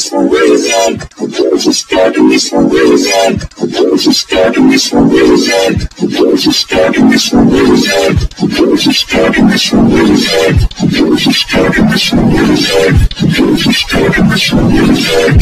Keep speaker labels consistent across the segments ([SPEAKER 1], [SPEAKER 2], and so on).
[SPEAKER 1] this for a. I think we start in this for a. I think we start in this for a. I think we start in this for a. I think we start in this for a. I think we start in this for a. I think we start in this for a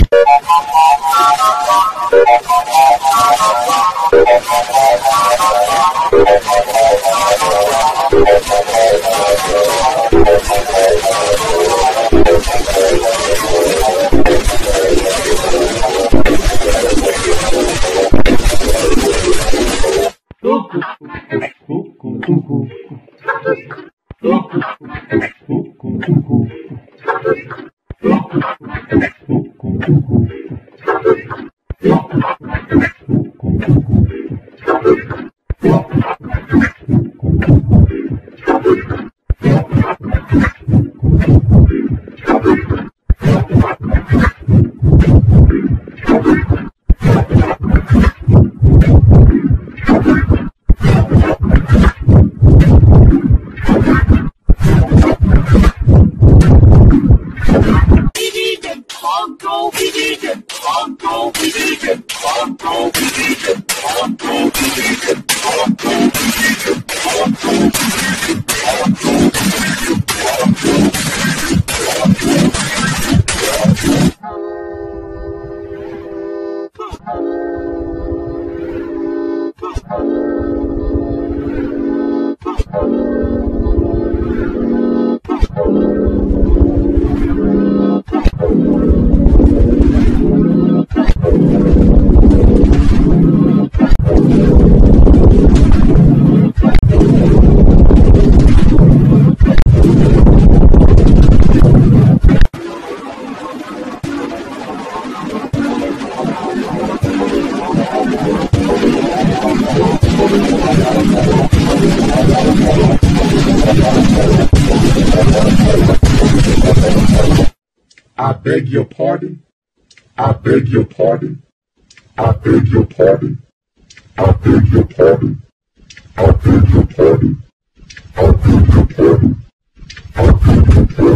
[SPEAKER 2] beg your pardon. I beg your pardon. I beg your pardon. I beg your pardon. I beg your pardon. I beg your pardon. I beg your pardon.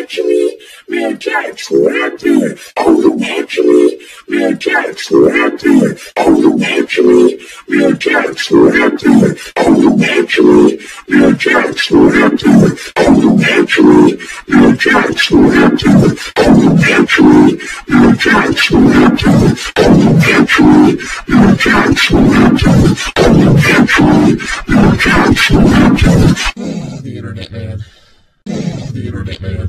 [SPEAKER 1] Me and Jack tripping. Oh, me? And Jack tripping. Oh? Me and Jack tripping. Oh, me? And Jack tripping. Oh? Me and Jack tripping. Oh, me? And Jack tripping. Oh? Me and Jack tripping. Oh, me? And Jack tripping.
[SPEAKER 2] The internet man. The internet man.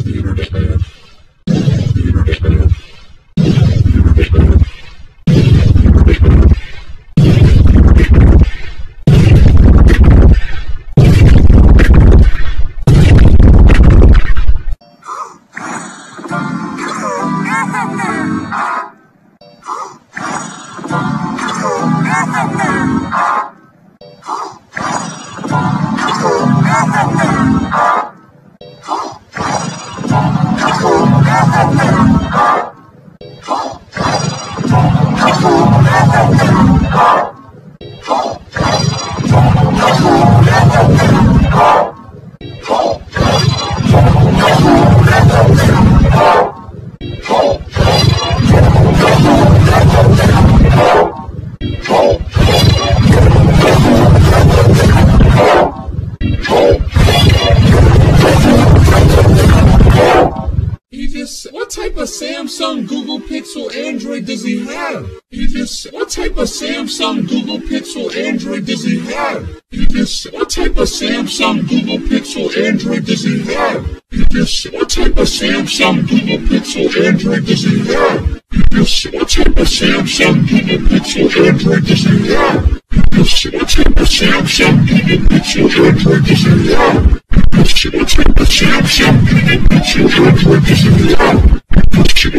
[SPEAKER 2] of Samsung, Google Pixel, Android does he have? He just, what type of Samsung, Google Pixel, Android does he have? He just, what type of Samsung, Google Pixel, Android does he have? He just, what type of Samsung, Google Pixel, Android does he have? He just, what type of Samsung, Google Pixel, Android does he have? What type of Samsung, Google Pixel, Android does he have? What type of Samsung, Google Pixel, Android does he have?
[SPEAKER 1] What's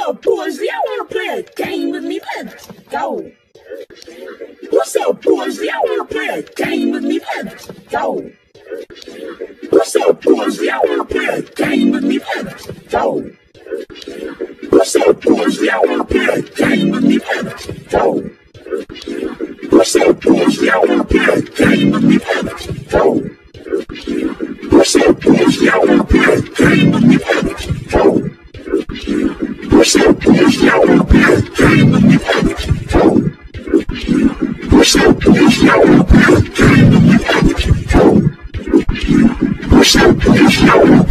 [SPEAKER 1] up, boys? Y'all wanna play a game with me? Let's go. What's up, boys? Y'all wanna play a game with me? Let's go. What's up, boys? Y'all wanna play a game with me? Let's go. Y'all wanna play a game with me? Let's go. Y'all wanna play a game with me? Let's go. Y'all wanna play a game with me? Let's go. Y'all wanna play a game with me? Let's go. Y'all wanna play a game with me? Let's go. What's up, boys?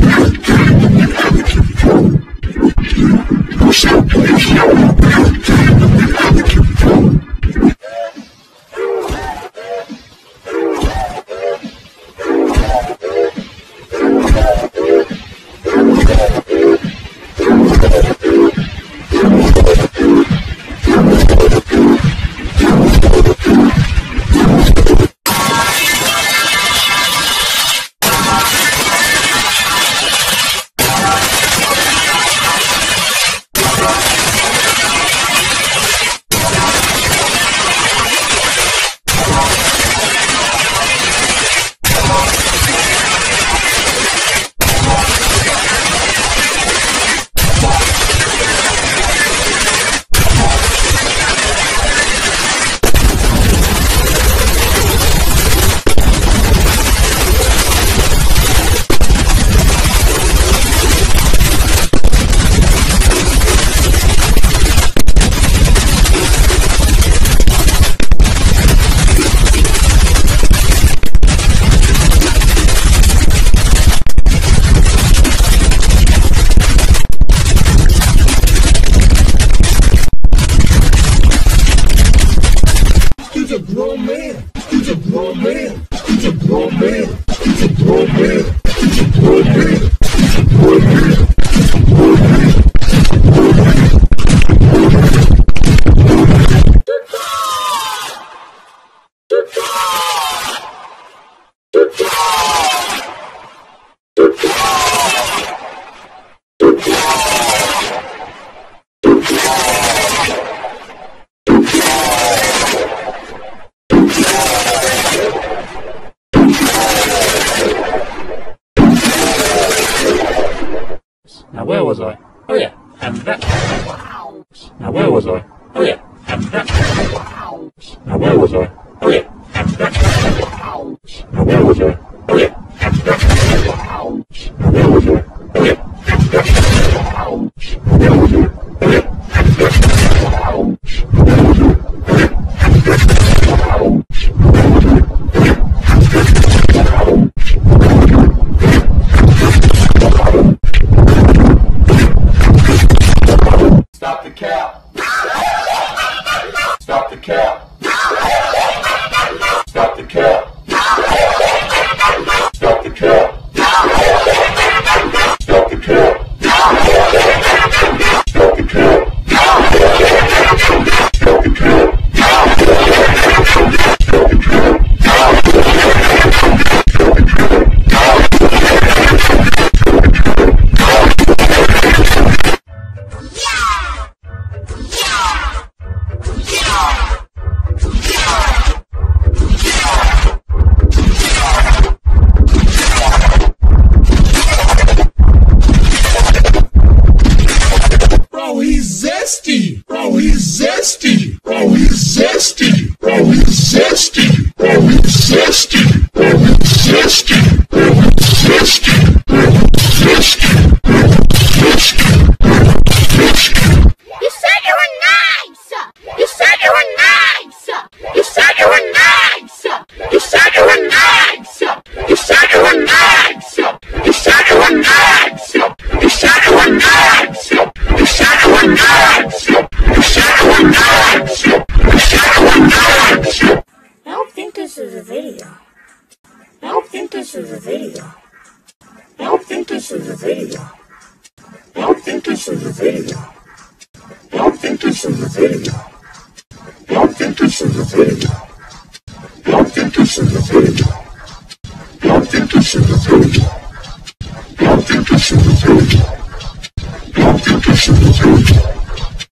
[SPEAKER 3] this is a video. Don't think this is a video. Don't think this is a video. Don't think this is a video. Don't think this is a video. Don't think this is a video. Don't think this is a video. Don't think this is a video. Don't think this is a video.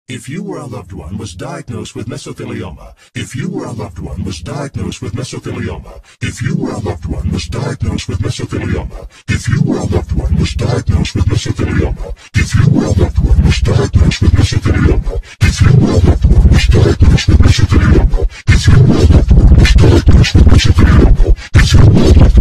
[SPEAKER 2] If you or a loved one was diagnosed with mesothelioma, if you or a loved one was diagnosed with mesothelioma, if you or a loved one was diagnosed with mesothelioma, if you or a loved one was diagnosed with mesothelioma, if you or a loved one was diagnosed with mesothelioma, if you or a loved one was diagnosed with mesothelioma, if you or a loved one was diagnosed with mesothelioma, if you or a loved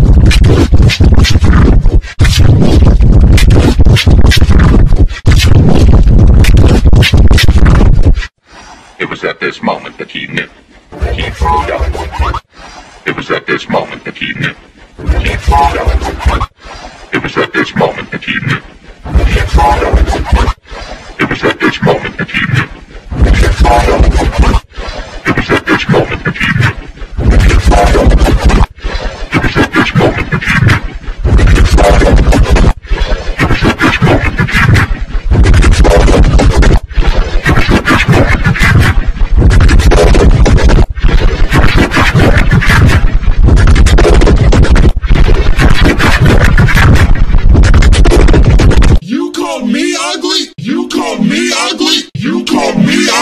[SPEAKER 2] call me.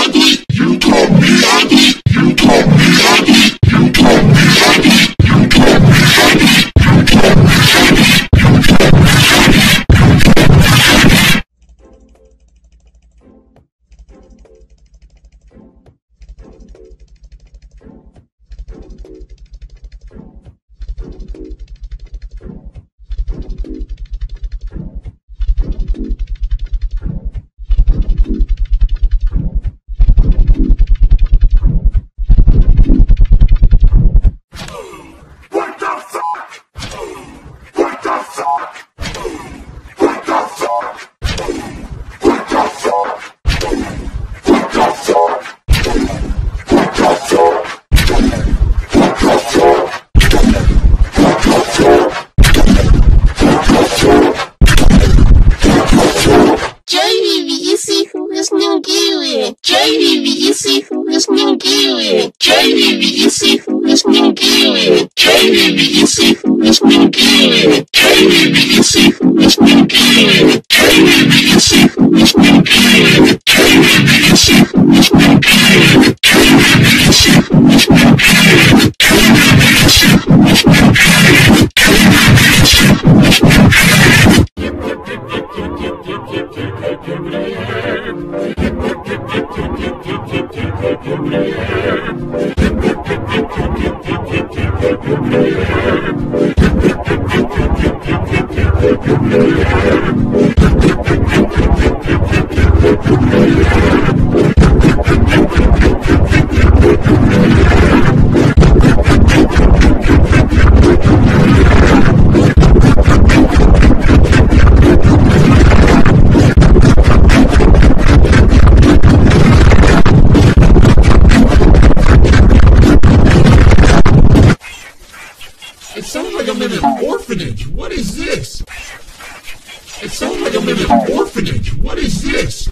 [SPEAKER 4] a minute orphanage. What is this?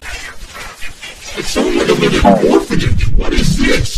[SPEAKER 4] It sounds like a little orphanage. What is this?